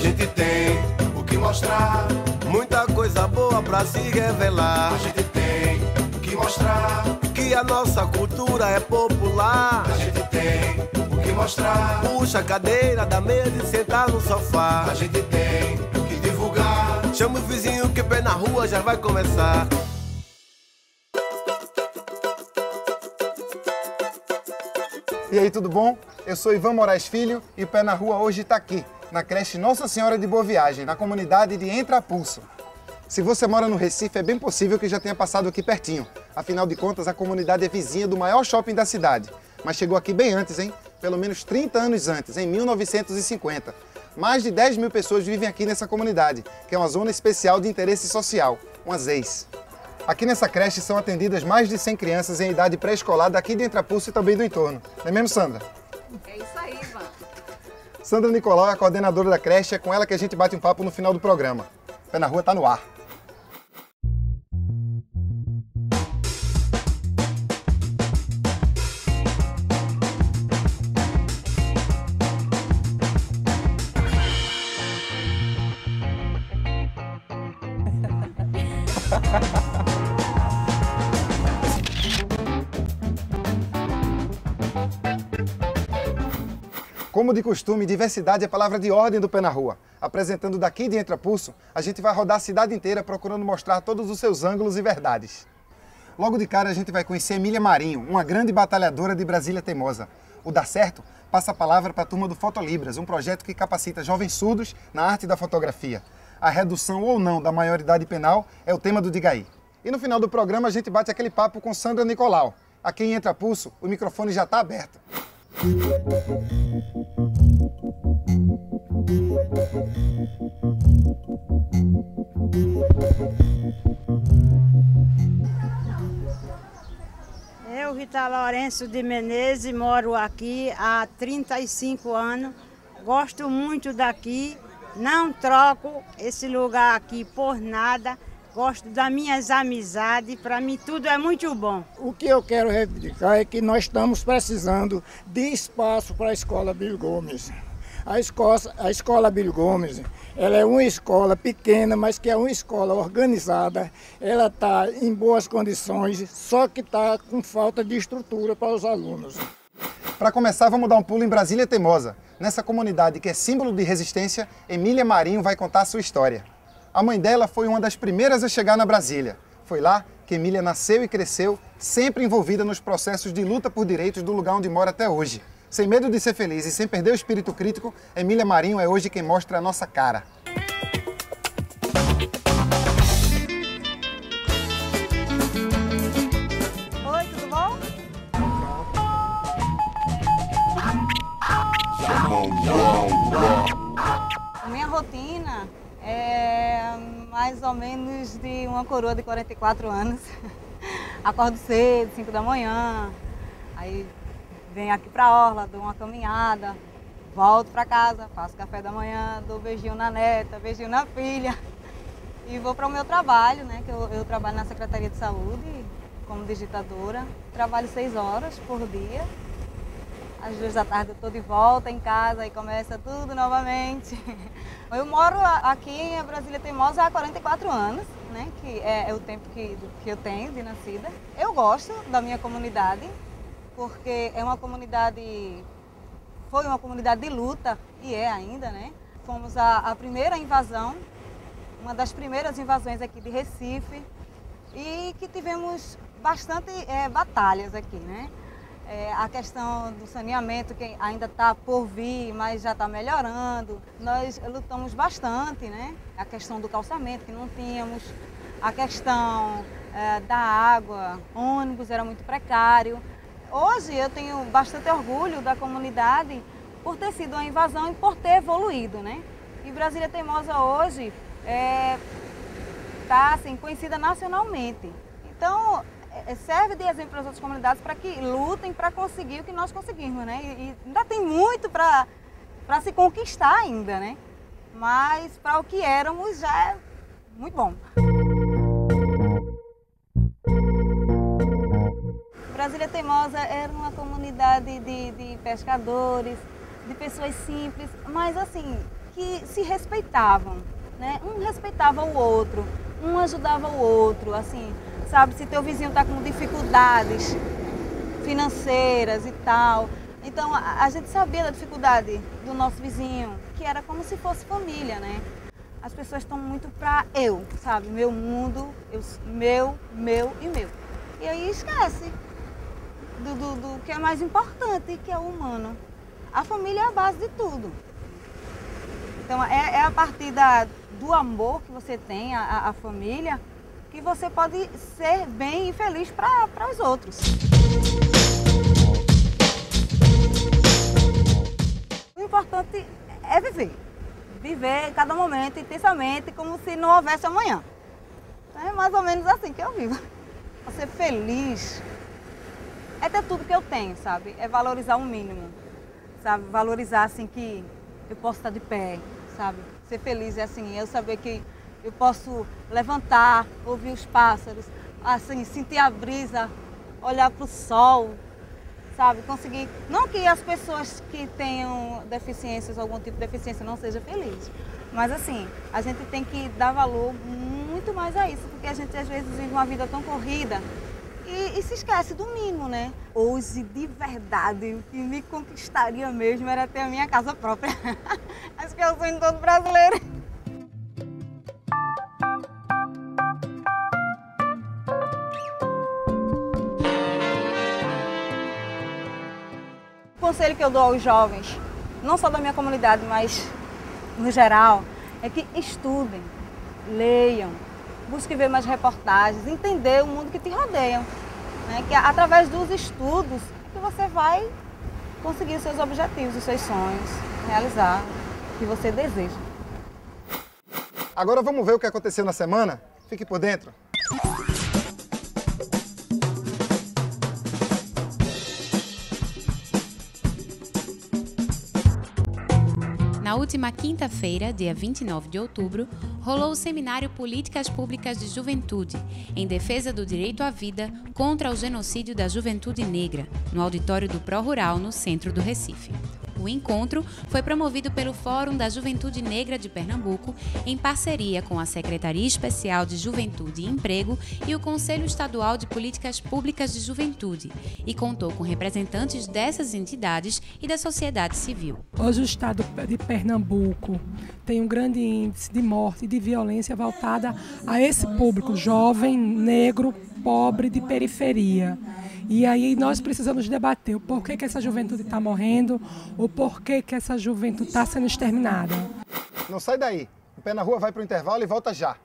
gente tem o que mostrar. Muita coisa boa pra se revelar. A gente tem o que mostrar. Que a nossa cultura é popular. A gente tem o que mostrar. Puxa a cadeira da mesa e senta no sofá. A gente tem que divulgar. Chama o vizinho que pé na rua já vai começar. E aí, tudo bom? Eu sou Ivan Moraes Filho e o Pé na Rua hoje está aqui, na creche Nossa Senhora de Boa Viagem, na comunidade de Entra Pulso. Se você mora no Recife, é bem possível que já tenha passado aqui pertinho. Afinal de contas, a comunidade é vizinha do maior shopping da cidade. Mas chegou aqui bem antes, hein? Pelo menos 30 anos antes, em 1950. Mais de 10 mil pessoas vivem aqui nessa comunidade, que é uma zona especial de interesse social, uma ZEIS. Aqui nessa creche são atendidas mais de 100 crianças em idade pré-escolar daqui de Entrapulso e também do entorno. Não é mesmo, Sandra? É isso aí. Sandra Nicolau é a coordenadora da creche, é com ela que a gente bate um papo no final do programa. Pé na Rua tá no ar. Como de costume, diversidade é palavra de ordem do Pé na Rua. Apresentando daqui de Entrapulso, a gente vai rodar a cidade inteira procurando mostrar todos os seus ângulos e verdades. Logo de cara a gente vai conhecer Emília Marinho, uma grande batalhadora de Brasília Teimosa. O Dar Certo passa a palavra para a turma do Fotolibras, um projeto que capacita jovens surdos na arte da fotografia. A redução ou não da maioridade penal é o tema do Digaí. E no final do programa a gente bate aquele papo com Sandra Nicolau. Aqui em Entra Pulso, o microfone já está aberto. Eu, Rita Lourenço de Menezes, moro aqui há 35 anos. Gosto muito daqui, não troco esse lugar aqui por nada. Gosto das minhas amizades, para mim tudo é muito bom. O que eu quero reivindicar é que nós estamos precisando de espaço para a escola Bill Gomes. A escola, a escola Bill Gomes, ela é uma escola pequena, mas que é uma escola organizada. Ela está em boas condições, só que está com falta de estrutura para os alunos. Para começar, vamos dar um pulo em Brasília Teimosa. Nessa comunidade que é símbolo de resistência, Emília Marinho vai contar a sua história. A mãe dela foi uma das primeiras a chegar na Brasília. Foi lá que Emília nasceu e cresceu, sempre envolvida nos processos de luta por direitos do lugar onde mora até hoje. Sem medo de ser feliz e sem perder o espírito crítico, Emília Marinho é hoje quem mostra a nossa cara. Ou menos de uma coroa de 44 anos. Acordo cedo, 5 da manhã, aí venho aqui pra Orla, dou uma caminhada, volto pra casa, faço café da manhã, dou beijinho na neta, beijinho na filha e vou para o meu trabalho, né? Que eu, eu trabalho na Secretaria de Saúde como digitadora. Trabalho seis horas por dia. Às duas da tarde eu estou de volta em casa e começa tudo novamente. Eu moro aqui em Brasília Teimosa há 44 anos, né? Que é, é o tempo que, que eu tenho de nascida. Eu gosto da minha comunidade, porque é uma comunidade foi uma comunidade de luta e é ainda, né? Fomos a, a primeira invasão, uma das primeiras invasões aqui de Recife e que tivemos bastante eh, batalhas aqui, né? Eh, a questão do saneamento que ainda está por vir, mas já está melhorando. Nós lutamos bastante, né? A questão do calçamento que não tínhamos, a questão eh, da água, ônibus era muito precário. Hoje eu tenho bastante orgulho da comunidade por ter sido uma invasão e por ter evoluído, né? E Brasília Teimosa hoje está assim, conhecida nacionalmente. Então, é, serve de exemplo para as outras comunidades para que lutem para conseguir o que nós conseguimos, né? E, ainda tem muito para se conquistar ainda, né? Mas para o que éramos já é muito bom. Brasília Teimosa era uma comunidade de, de pescadores, de pessoas simples, mas assim, que se respeitavam, né? Um respeitava o outro, um ajudava o outro, assim, sabe? Se teu vizinho está com dificuldades financeiras e tal, então a, a gente sabia da dificuldade do nosso vizinho, que era como se fosse família, né? As pessoas estão muito para eu, sabe? Meu mundo, eu, meu, meu e meu. E aí esquece do, do, do que é mais importante, que é o humano. A família é a base de tudo. Então é, é a partir da, do amor que você tem à, à família que você pode ser bem e feliz para os outros. O importante é viver. Viver cada momento intensamente como se não houvesse amanhã. É mais ou menos assim que eu vivo. Ser feliz é ter tudo que eu tenho, sabe? É valorizar o mínimo, sabe? Valorizar assim que eu posso estar de pé, sabe? Ser feliz é assim, eu saber que eu posso levantar, ouvir os pássaros, assim, sentir a brisa, olhar para o sol, sabe? Conseguir. Não que as pessoas que tenham deficiências, algum tipo de deficiência, não sejam felizes. Mas assim, a gente tem que dar valor muito mais a isso, porque a gente às vezes vive uma vida tão corrida e, e, se esquece do mínimo, né? Hoje, de verdade, o que me conquistaria mesmo era ter a minha casa própria. Acho que é o sonho de todo brasileiro. O conselho que eu dou aos jovens, não só da minha comunidade, mas no geral, é que estudem, leiam, busquem ver mais reportagens, entender o mundo que te rodeia. Né? Que através dos estudos é que você vai conseguir os seus objetivos, os seus sonhos, realizar o que você deseja. Agora vamos ver o que aconteceu na semana? Fique por dentro. Na última quinta-feira, dia 29 de outubro, rolou o seminário Políticas Públicas de Juventude, em defesa do direito à vida contra o genocídio da juventude negra, no auditório do Pró Rural, no centro do Recife. O encontro foi promovido pelo Fórum da Juventude Negra de Pernambuco, em parceria com a Secretaria Especial de Juventude e Emprego e o Conselho Estadual de Políticas Públicas de Juventude, e contou com representantes dessas entidades e da sociedade civil. Hoje o estado de Pernambuco tem um grande índice de morte e de violência voltada a esse público jovem, negro, pobre de periferia. E aí nós precisamos debater o porquê que essa juventude está morrendo, o porquê que essa juventude está sendo exterminada. Não sai daí. O Pé na Rua vai para o intervalo e volta já.